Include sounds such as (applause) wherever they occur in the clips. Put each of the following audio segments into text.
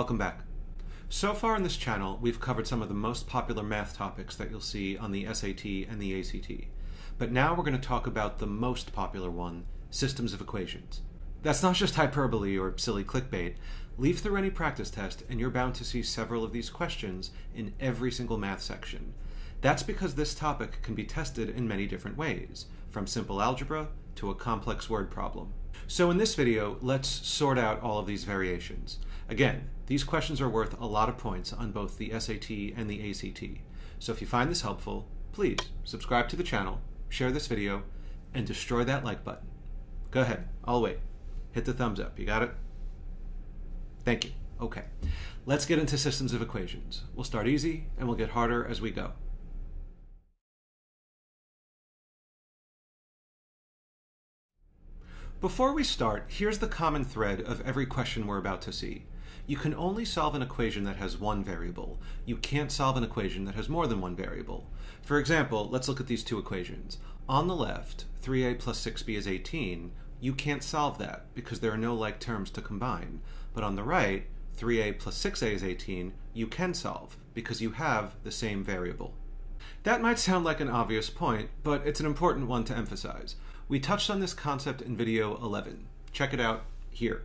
Welcome back. So far in this channel, we've covered some of the most popular math topics that you'll see on the SAT and the ACT. But now we're going to talk about the most popular one, systems of equations. That's not just hyperbole or silly clickbait. Leaf through any practice test and you're bound to see several of these questions in every single math section. That's because this topic can be tested in many different ways, from simple algebra to a complex word problem. So in this video, let's sort out all of these variations. Again, these questions are worth a lot of points on both the SAT and the ACT. So if you find this helpful, please subscribe to the channel, share this video, and destroy that like button. Go ahead, I'll wait. Hit the thumbs up, you got it? Thank you. Okay, let's get into systems of equations. We'll start easy and we'll get harder as we go. Before we start, here's the common thread of every question we're about to see. You can only solve an equation that has one variable. You can't solve an equation that has more than one variable. For example, let's look at these two equations. On the left, 3a plus 6b is 18. You can't solve that because there are no like terms to combine. But on the right, 3a plus 6a is 18, you can solve because you have the same variable. That might sound like an obvious point, but it's an important one to emphasize. We touched on this concept in video 11. Check it out here.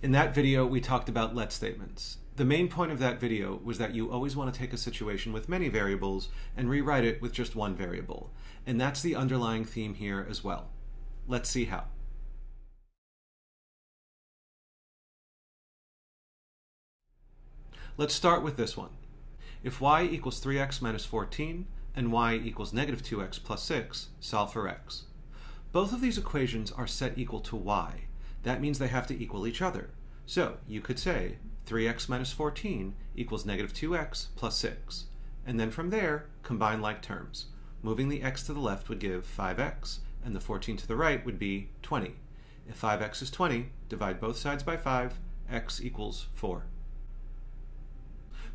In that video, we talked about let statements. The main point of that video was that you always want to take a situation with many variables and rewrite it with just one variable. And that's the underlying theme here as well. Let's see how. Let's start with this one. If y equals 3x minus 14 and y equals negative 2x plus 6, solve for x. Both of these equations are set equal to y. That means they have to equal each other. So you could say 3x minus 14 equals negative 2x plus 6. And then from there, combine like terms. Moving the x to the left would give 5x, and the 14 to the right would be 20. If 5x is 20, divide both sides by 5, x equals 4.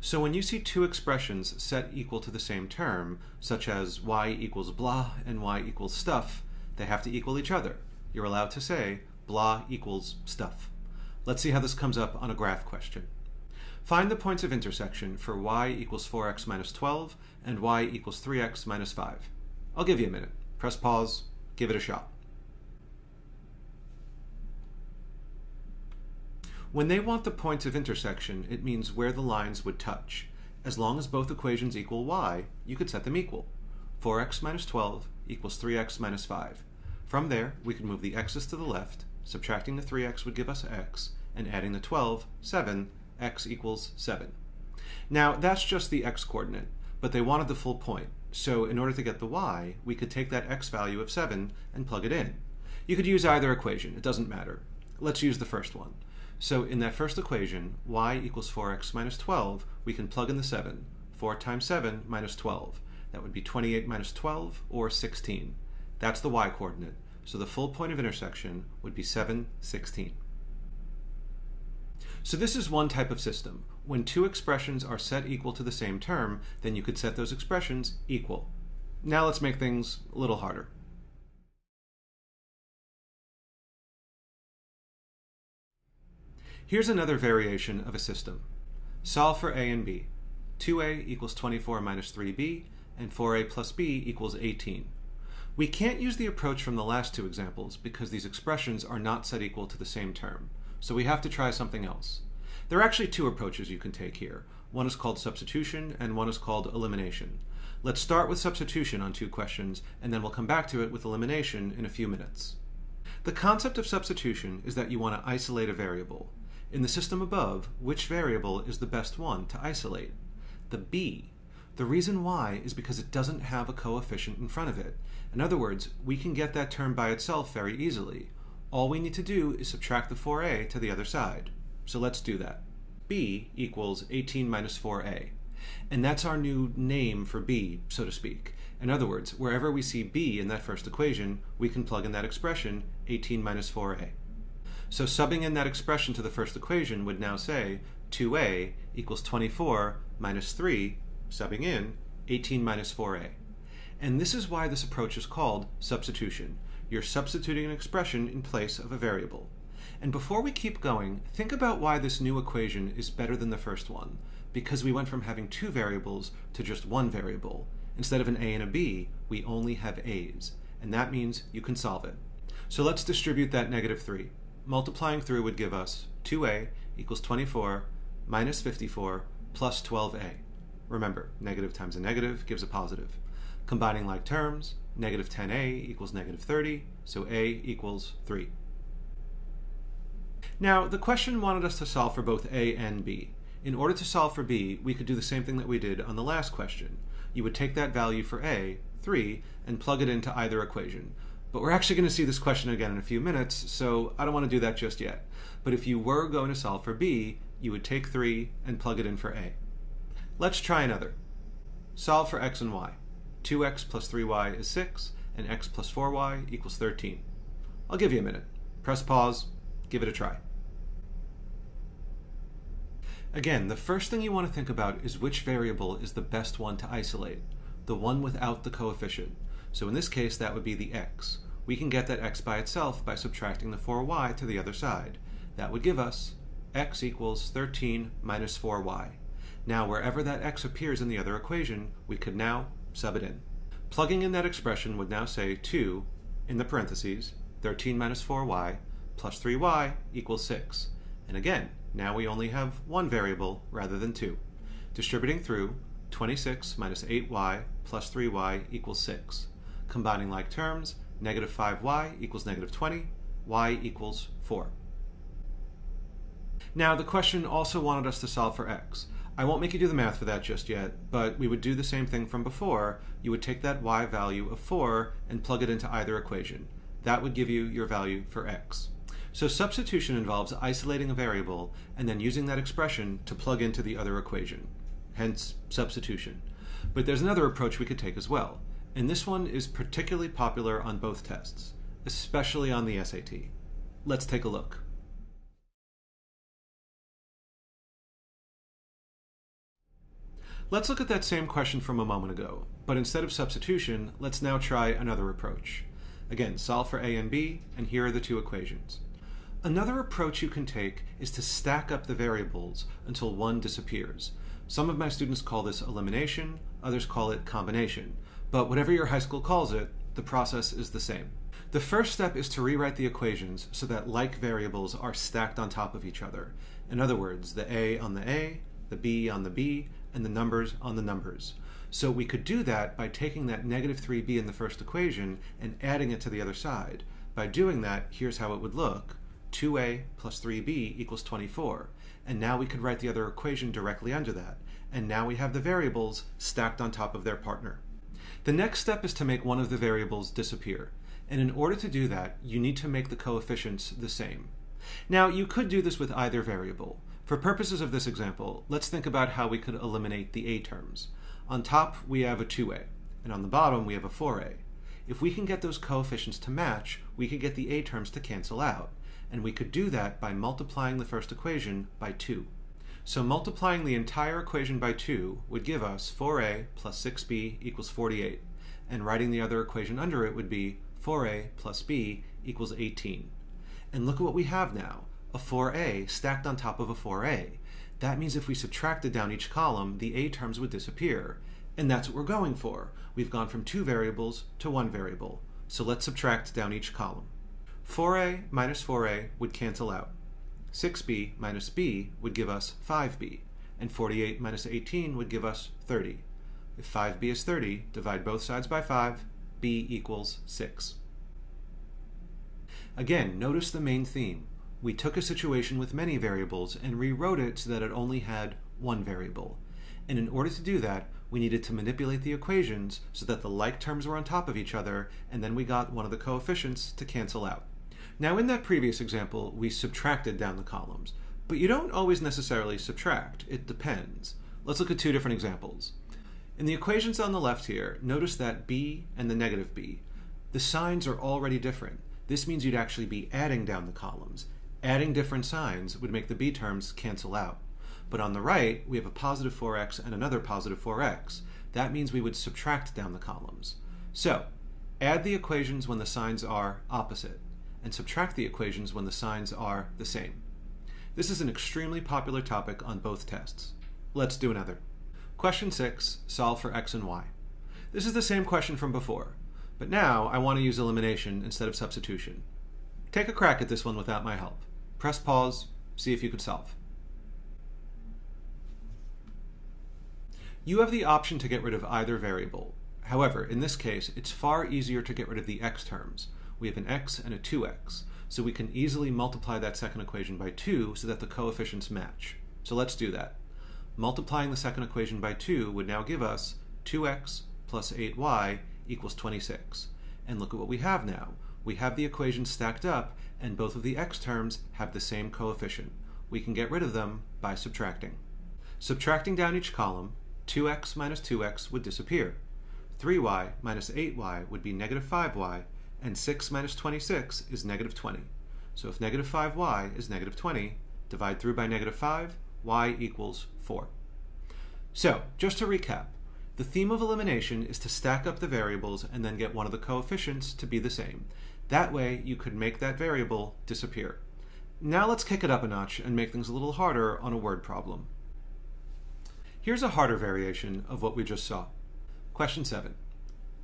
So when you see two expressions set equal to the same term, such as y equals blah and y equals stuff, they have to equal each other. You're allowed to say blah equals stuff. Let's see how this comes up on a graph question. Find the points of intersection for y equals 4x minus 12 and y equals 3x minus 5. I'll give you a minute. Press pause, give it a shot. When they want the points of intersection, it means where the lines would touch. As long as both equations equal y, you could set them equal. 4x minus 12 equals 3x minus 5. From there, we can move the x's to the left, subtracting the 3x would give us x, and adding the 12, 7, x equals 7. Now, that's just the x coordinate, but they wanted the full point, so in order to get the y, we could take that x value of 7 and plug it in. You could use either equation, it doesn't matter. Let's use the first one. So in that first equation, y equals 4x minus 12, we can plug in the 7. 4 times 7 minus 12. That would be 28 minus 12, or 16. That's the y-coordinate. So the full point of intersection would be 7, 16. So this is one type of system. When two expressions are set equal to the same term, then you could set those expressions equal. Now let's make things a little harder. Here's another variation of a system. Solve for a and b. 2a equals 24 minus 3b, and 4a plus b equals 18. We can't use the approach from the last two examples because these expressions are not set equal to the same term, so we have to try something else. There are actually two approaches you can take here. One is called substitution and one is called elimination. Let's start with substitution on two questions, and then we'll come back to it with elimination in a few minutes. The concept of substitution is that you want to isolate a variable. In the system above, which variable is the best one to isolate? The b. The reason why is because it doesn't have a coefficient in front of it. In other words, we can get that term by itself very easily. All we need to do is subtract the 4a to the other side. So let's do that. b equals 18 minus 4a. And that's our new name for b, so to speak. In other words, wherever we see b in that first equation, we can plug in that expression, 18 minus 4a. So subbing in that expression to the first equation would now say 2a equals 24 minus 3 subbing in 18 minus 4a. And this is why this approach is called substitution. You're substituting an expression in place of a variable. And before we keep going, think about why this new equation is better than the first one, because we went from having two variables to just one variable. Instead of an a and a b, we only have a's, and that means you can solve it. So let's distribute that negative 3. Multiplying through would give us 2a equals 24 minus 54 plus 12a. Remember, negative times a negative gives a positive. Combining like terms, negative 10a equals negative 30, so a equals 3. Now, the question wanted us to solve for both a and b. In order to solve for b, we could do the same thing that we did on the last question. You would take that value for a, 3, and plug it into either equation. But we're actually going to see this question again in a few minutes, so I don't want to do that just yet. But if you were going to solve for b, you would take 3 and plug it in for a. Let's try another. Solve for x and y. 2x plus 3y is 6, and x plus 4y equals 13. I'll give you a minute. Press pause, give it a try. Again, the first thing you want to think about is which variable is the best one to isolate, the one without the coefficient. So in this case, that would be the x. We can get that x by itself by subtracting the 4y to the other side. That would give us x equals 13 minus 4y. Now, wherever that x appears in the other equation, we could now sub it in. Plugging in that expression would now say 2 in the parentheses, 13 minus 4y plus 3y equals 6. And again, now we only have one variable rather than two. Distributing through, 26 minus 8y plus 3y equals 6. Combining like terms, negative 5y equals negative 20, y equals 4. Now, the question also wanted us to solve for x. I won't make you do the math for that just yet, but we would do the same thing from before. You would take that y value of 4 and plug it into either equation. That would give you your value for x. So substitution involves isolating a variable and then using that expression to plug into the other equation, hence substitution. But there's another approach we could take as well, and this one is particularly popular on both tests, especially on the SAT. Let's take a look. Let's look at that same question from a moment ago, but instead of substitution, let's now try another approach. Again, solve for a and b, and here are the two equations. Another approach you can take is to stack up the variables until one disappears. Some of my students call this elimination, others call it combination. But whatever your high school calls it, the process is the same. The first step is to rewrite the equations so that like variables are stacked on top of each other. In other words, the a on the a, the b on the b, and the numbers on the numbers. So we could do that by taking that negative 3b in the first equation and adding it to the other side. By doing that, here's how it would look. 2a plus 3b equals 24. And now we could write the other equation directly under that. And now we have the variables stacked on top of their partner. The next step is to make one of the variables disappear. And in order to do that, you need to make the coefficients the same. Now, you could do this with either variable. For purposes of this example, let's think about how we could eliminate the a terms. On top, we have a 2a, and on the bottom, we have a 4a. If we can get those coefficients to match, we could get the a terms to cancel out and we could do that by multiplying the first equation by 2. So multiplying the entire equation by 2 would give us 4a plus 6b equals 48, and writing the other equation under it would be 4a plus b equals 18. And look at what we have now, a 4a stacked on top of a 4a. That means if we subtracted down each column, the a terms would disappear. And that's what we're going for. We've gone from two variables to one variable. So let's subtract down each column. 4a minus 4a would cancel out. 6b minus b would give us 5b, and 48 minus 18 would give us 30. If 5b is 30, divide both sides by 5, b equals 6. Again, notice the main theme. We took a situation with many variables and rewrote it so that it only had one variable. And in order to do that, we needed to manipulate the equations so that the like terms were on top of each other, and then we got one of the coefficients to cancel out. Now in that previous example, we subtracted down the columns, but you don't always necessarily subtract, it depends. Let's look at two different examples. In the equations on the left here, notice that b and the negative b, the signs are already different. This means you'd actually be adding down the columns. Adding different signs would make the b terms cancel out. But on the right, we have a positive 4x and another positive 4x. That means we would subtract down the columns. So, add the equations when the signs are opposite and subtract the equations when the signs are the same. This is an extremely popular topic on both tests. Let's do another. Question 6, solve for x and y. This is the same question from before, but now I want to use elimination instead of substitution. Take a crack at this one without my help. Press pause, see if you could solve. You have the option to get rid of either variable. However, in this case, it's far easier to get rid of the x terms. We have an x and a 2x, so we can easily multiply that second equation by 2 so that the coefficients match. So let's do that. Multiplying the second equation by 2 would now give us 2x plus 8y equals 26. And look at what we have now. We have the equations stacked up, and both of the x terms have the same coefficient. We can get rid of them by subtracting. Subtracting down each column, 2x minus 2x would disappear. 3y minus 8y would be negative 5y, and 6 minus 26 is negative 20. So if negative 5y is negative 20, divide through by negative 5, y equals 4. So, just to recap, the theme of elimination is to stack up the variables and then get one of the coefficients to be the same. That way, you could make that variable disappear. Now let's kick it up a notch and make things a little harder on a word problem. Here's a harder variation of what we just saw. Question 7.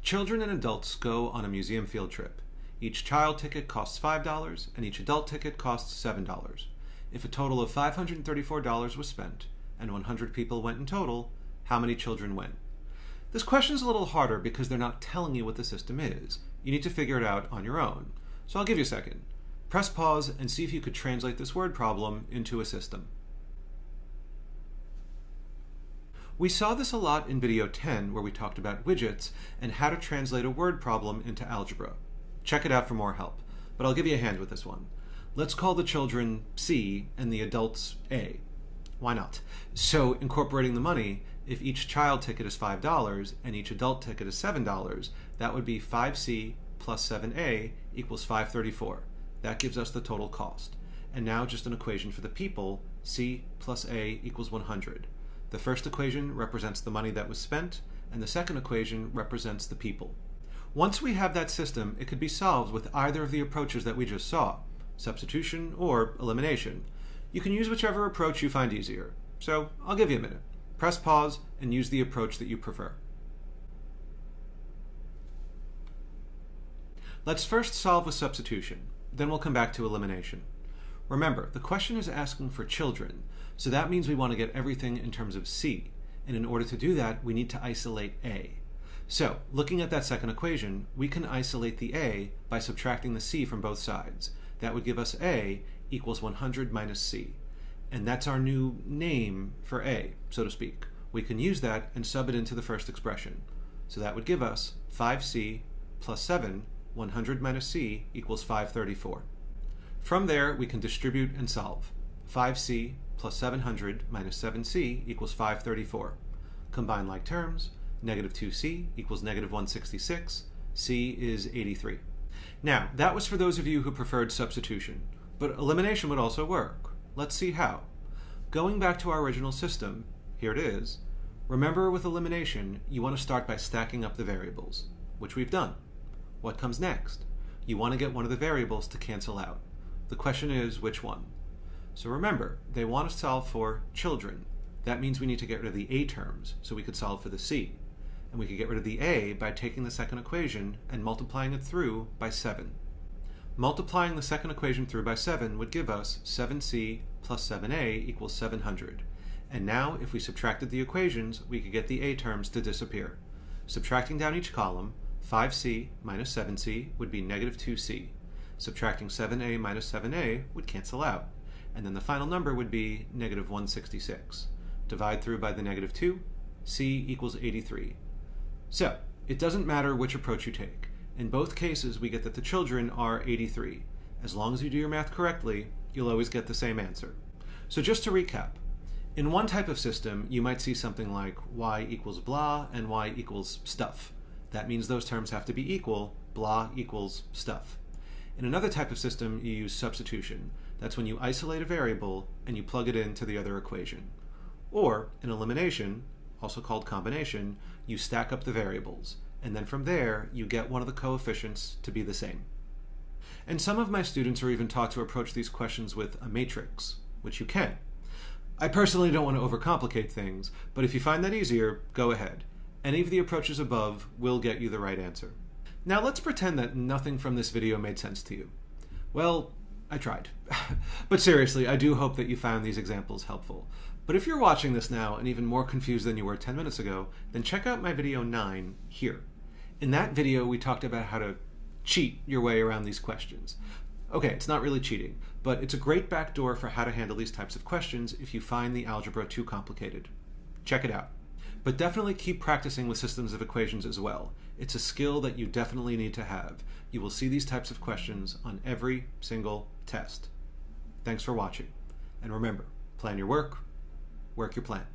Children and adults go on a museum field trip. Each child ticket costs $5 and each adult ticket costs $7. If a total of $534 was spent and 100 people went in total, how many children went? This question is a little harder because they're not telling you what the system is. You need to figure it out on your own. So I'll give you a second. Press pause and see if you could translate this word problem into a system. We saw this a lot in video 10 where we talked about widgets and how to translate a word problem into algebra. Check it out for more help, but I'll give you a hand with this one. Let's call the children C and the adults A. Why not? So incorporating the money, if each child ticket is $5 and each adult ticket is $7, that would be 5C plus 7A equals 534. That gives us the total cost. And now just an equation for the people, C plus A equals 100. The first equation represents the money that was spent, and the second equation represents the people. Once we have that system, it could be solved with either of the approaches that we just saw, substitution or elimination. You can use whichever approach you find easier. So I'll give you a minute. Press pause and use the approach that you prefer. Let's first solve with substitution, then we'll come back to elimination. Remember, the question is asking for children, so that means we want to get everything in terms of C, and in order to do that, we need to isolate A. So, looking at that second equation, we can isolate the A by subtracting the C from both sides. That would give us A equals 100 minus C and that's our new name for A, so to speak. We can use that and sub it into the first expression. So that would give us 5c plus 7, 100 minus c equals 534. From there, we can distribute and solve. 5c plus 700 minus 7c equals 534. Combine like terms, negative 2c equals negative 166, c is 83. Now, that was for those of you who preferred substitution, but elimination would also work. Let's see how. Going back to our original system, here it is. Remember with elimination, you want to start by stacking up the variables, which we've done. What comes next? You want to get one of the variables to cancel out. The question is, which one? So remember, they want to solve for children. That means we need to get rid of the a terms, so we could solve for the c. And we could get rid of the a by taking the second equation and multiplying it through by 7. Multiplying the second equation through by 7 would give us 7c plus 7a equals 700. And now, if we subtracted the equations, we could get the a terms to disappear. Subtracting down each column, 5c minus 7c would be negative 2c. Subtracting 7a minus 7a would cancel out. And then the final number would be negative 166. Divide through by the negative 2, c equals 83. So, it doesn't matter which approach you take. In both cases, we get that the children are 83. As long as you do your math correctly, you'll always get the same answer. So just to recap, in one type of system, you might see something like y equals blah and y equals stuff. That means those terms have to be equal, blah equals stuff. In another type of system, you use substitution. That's when you isolate a variable and you plug it into the other equation. Or, in elimination, also called combination, you stack up the variables and then from there you get one of the coefficients to be the same. And some of my students are even taught to approach these questions with a matrix, which you can. I personally don't want to overcomplicate things, but if you find that easier, go ahead. Any of the approaches above will get you the right answer. Now let's pretend that nothing from this video made sense to you. Well, I tried. (laughs) but seriously, I do hope that you found these examples helpful. But if you're watching this now and even more confused than you were 10 minutes ago, then check out my video 9 here. In that video, we talked about how to cheat your way around these questions. Okay, it's not really cheating, but it's a great backdoor for how to handle these types of questions if you find the algebra too complicated. Check it out. But definitely keep practicing with systems of equations as well. It's a skill that you definitely need to have. You will see these types of questions on every single test. Thanks for watching. And remember, plan your work, work your plan.